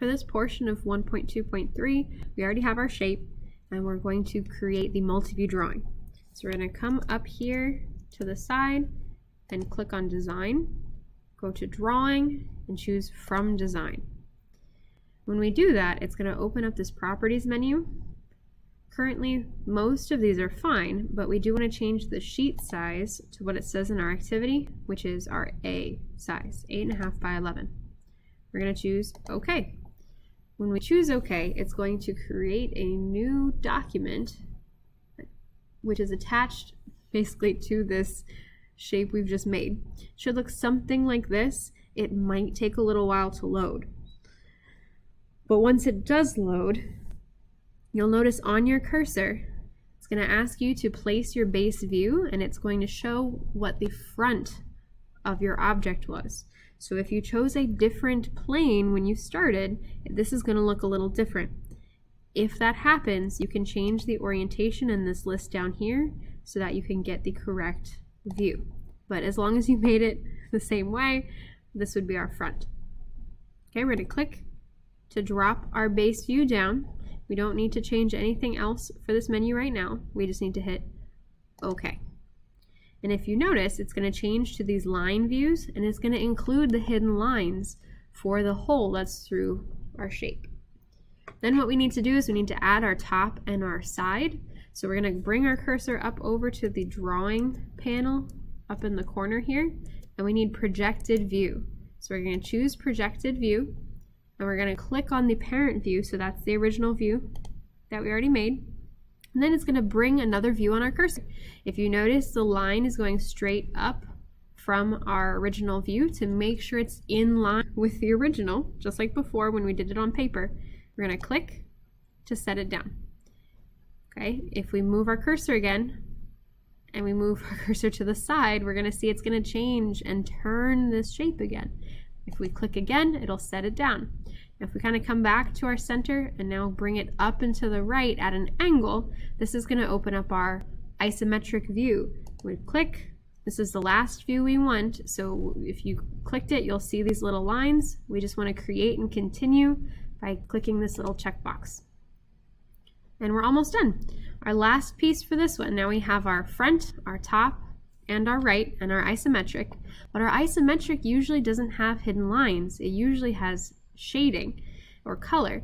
For this portion of 1.2.3, we already have our shape and we're going to create the multi-view drawing. So we're going to come up here to the side and click on design, go to drawing and choose from design. When we do that, it's going to open up this properties menu. Currently, most of these are fine, but we do want to change the sheet size to what it says in our activity, which is our A size, 8.5 by 11. We're going to choose OK. When we choose OK, it's going to create a new document, which is attached basically to this shape we've just made. Should look something like this. It might take a little while to load. But once it does load, you'll notice on your cursor, it's going to ask you to place your base view and it's going to show what the front of your object was. So if you chose a different plane when you started, this is going to look a little different. If that happens, you can change the orientation in this list down here so that you can get the correct view. But as long as you made it the same way, this would be our front. Okay, we're going to click to drop our base view down. We don't need to change anything else for this menu right now. We just need to hit OK. And if you notice, it's going to change to these line views and it's going to include the hidden lines for the hole that's through our shape. Then what we need to do is we need to add our top and our side. So we're going to bring our cursor up over to the drawing panel up in the corner here and we need projected view. So we're going to choose projected view and we're going to click on the parent view, so that's the original view that we already made. And then it's going to bring another view on our cursor. If you notice, the line is going straight up from our original view to make sure it's in line with the original, just like before when we did it on paper. We're going to click to set it down. Okay, if we move our cursor again, and we move our cursor to the side, we're going to see it's going to change and turn this shape again. If we click again, it'll set it down. If we kind of come back to our center and now bring it up and to the right at an angle, this is going to open up our isometric view. We click, this is the last view we want, so if you clicked it, you'll see these little lines. We just want to create and continue by clicking this little checkbox. And we're almost done. Our last piece for this one, now we have our front, our top, and our right, and our isometric. But our isometric usually doesn't have hidden lines. It usually has shading or color.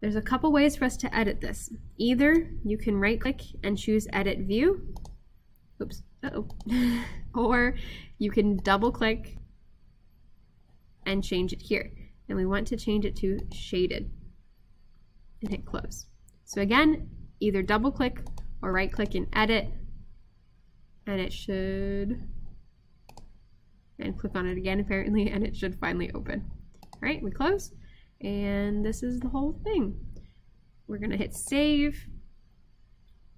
There's a couple ways for us to edit this. Either you can right click and choose edit view. Oops. Uh oh or you can double click and change it here. And we want to change it to shaded and hit close. So again, either double click or right click and edit and it should and click on it again apparently and it should finally open. Right, we close and this is the whole thing. We're gonna hit save.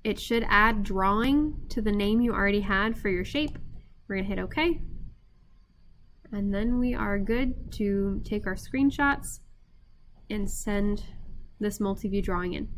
It should add drawing to the name you already had for your shape. We're gonna hit okay. And then we are good to take our screenshots and send this multi-view drawing in.